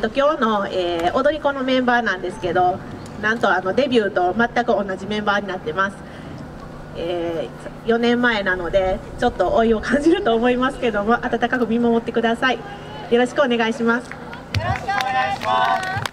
と今日の、えー、踊り子のメンバーなんですけどなんとあのデビューと全く同じメンバーになってます、えー、4年前なのでちょっと老いを感じると思いますけども温かく見守ってください。よろしくお願いします。よろしくお願いします。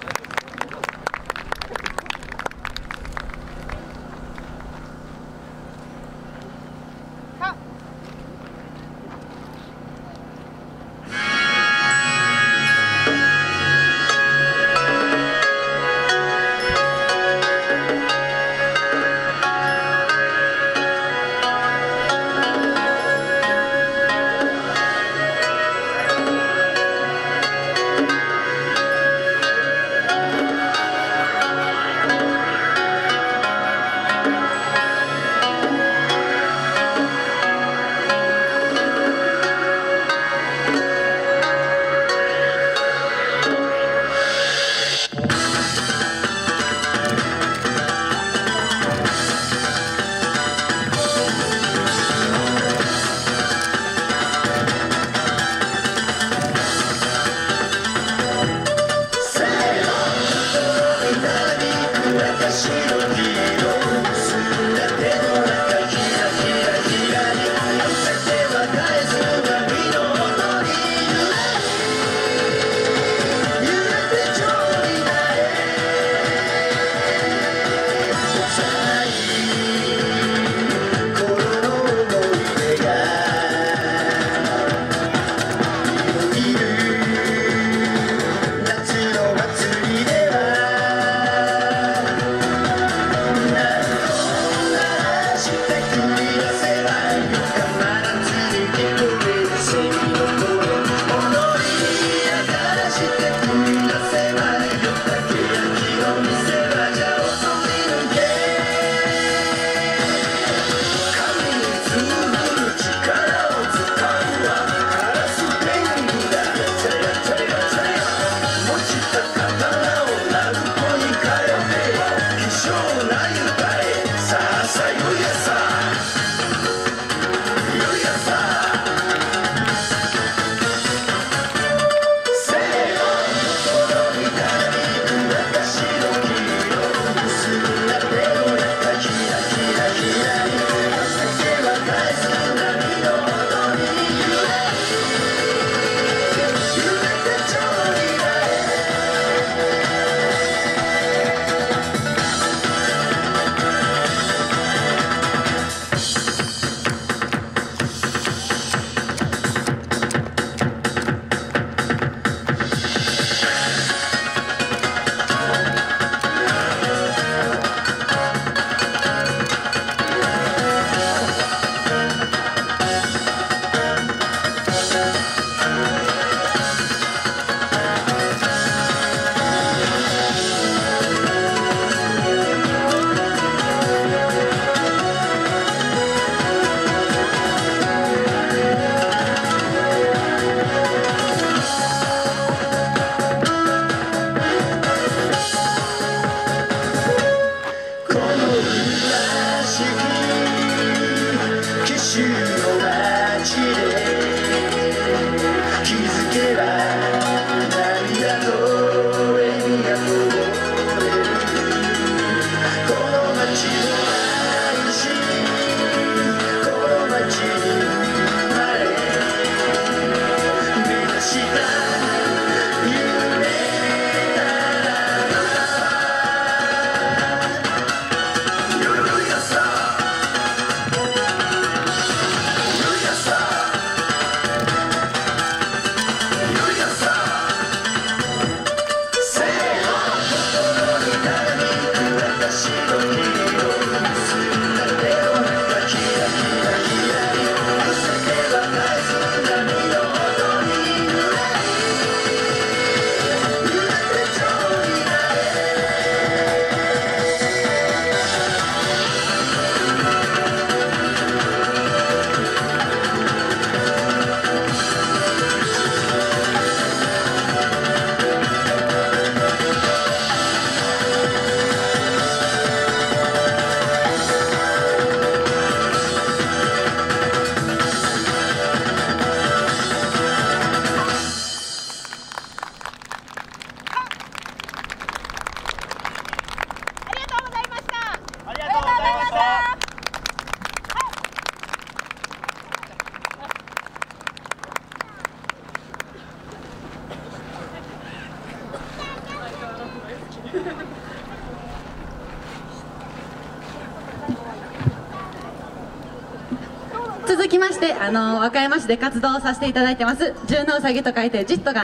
続きましてあの和歌山市で活動させていただいてます十のうさぎと書いてジットが